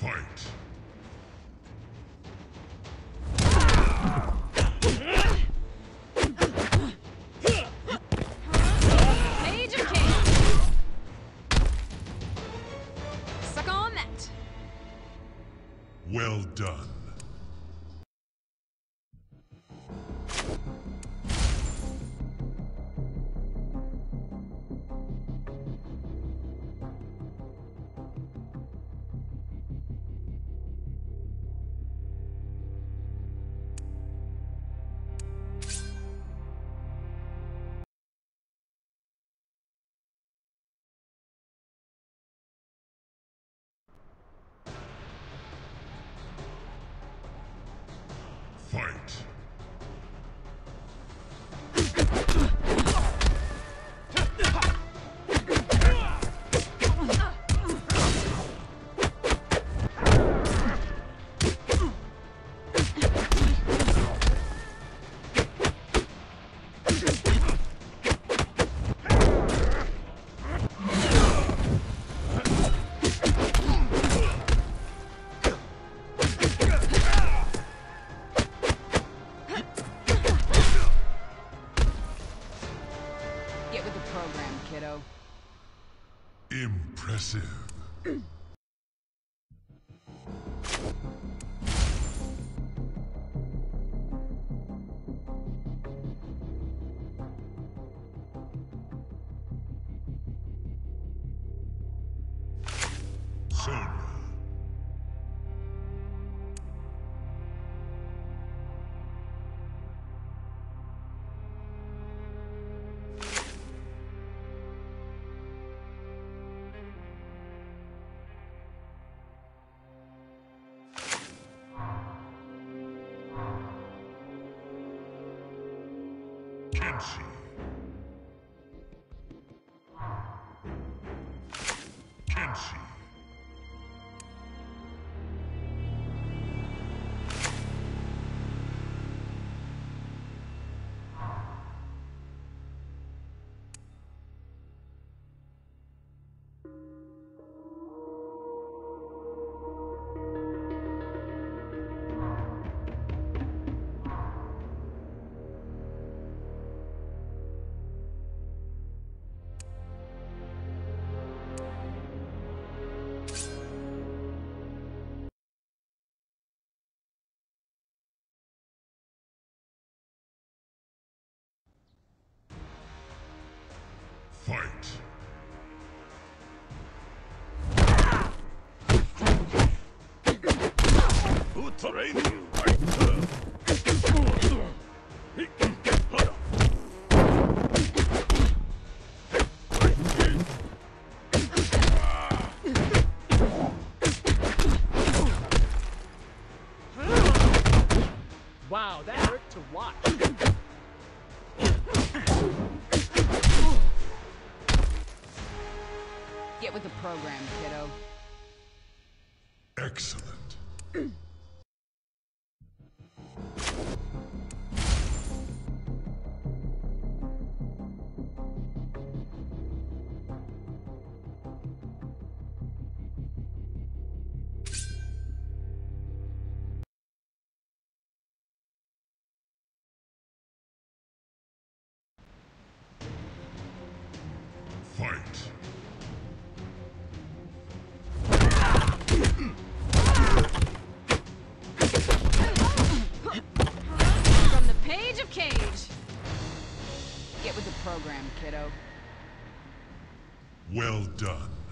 Fight. Major King! Suck on that! Well done. Impressive. Kenshi. Kenshi. Training. Wow, that hurt to watch. Get with the program, kiddo. Program, kiddo. Well done.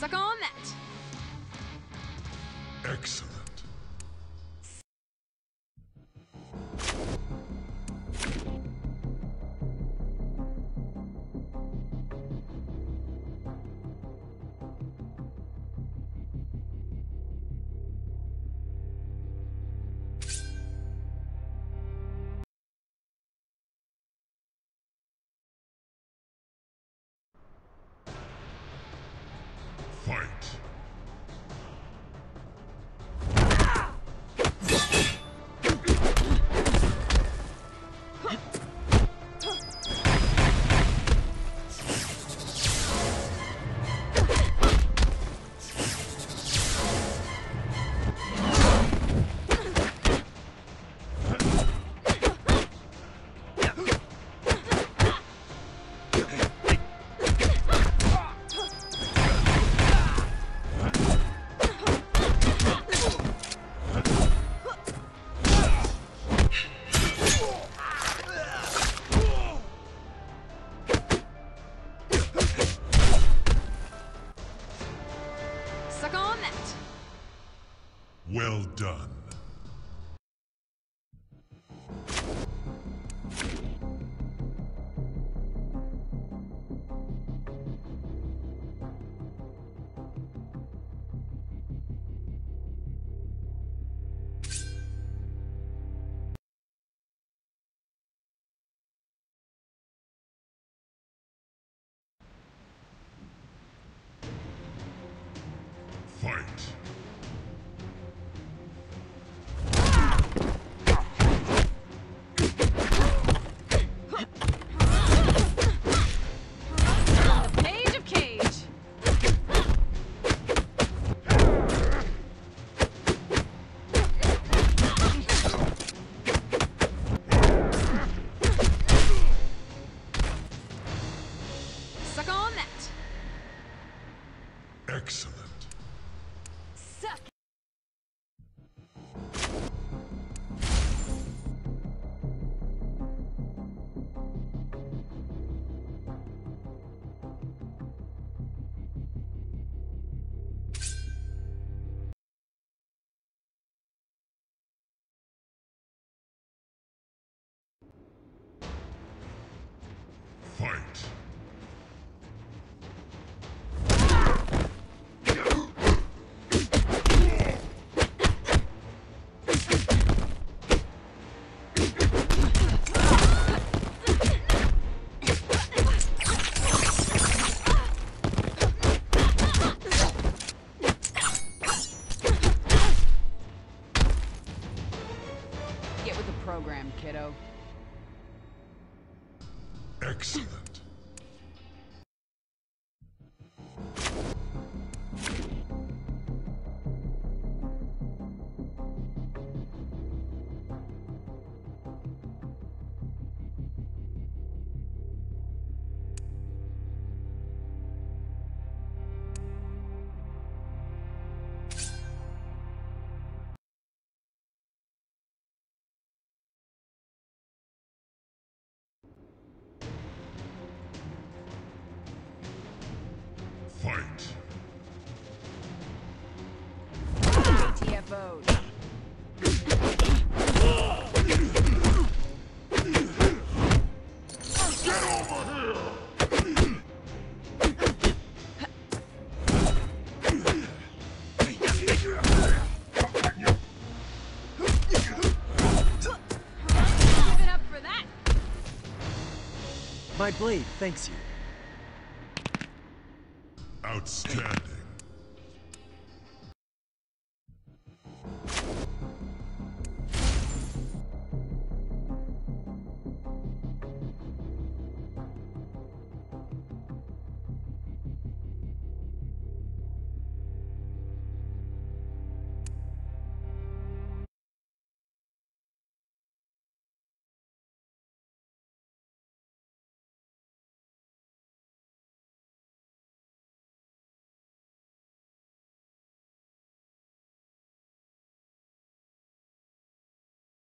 Suck on that! Excellent. Well done. Suck on that. Excellent. Suck. Fight. Get with the program, kiddo. Excellent. Blade thanks you. Outstanding.